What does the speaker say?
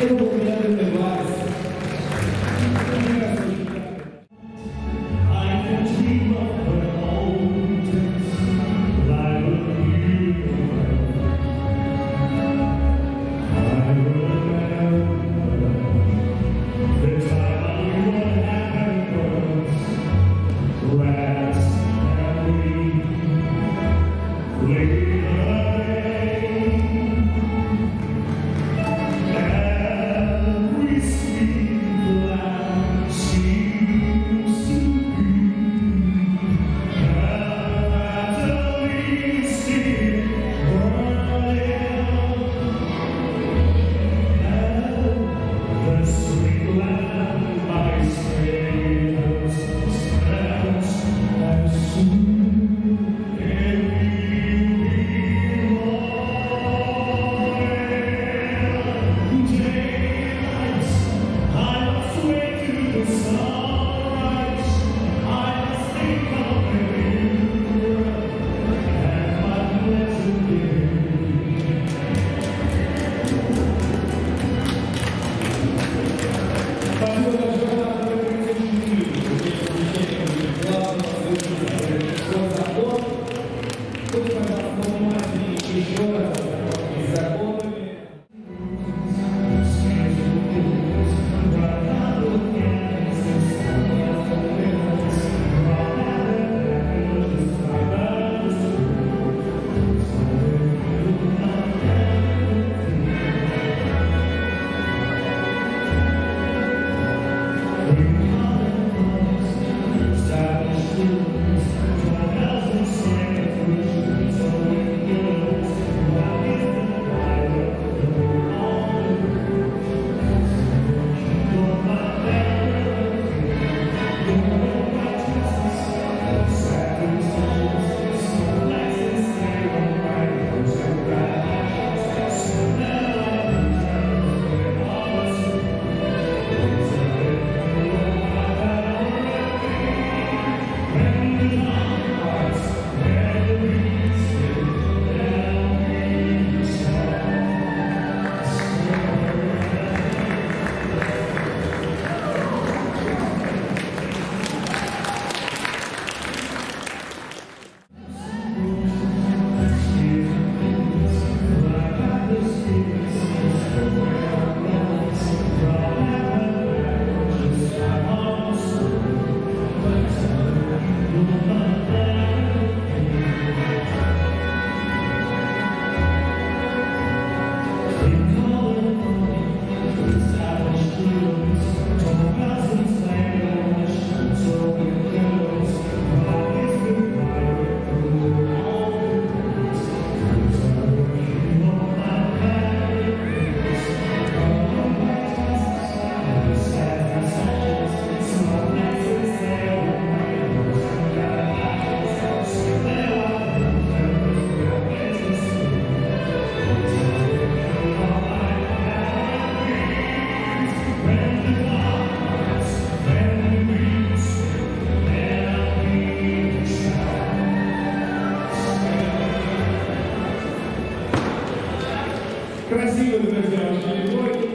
pelo регионов и закон Красиво, друзья, очень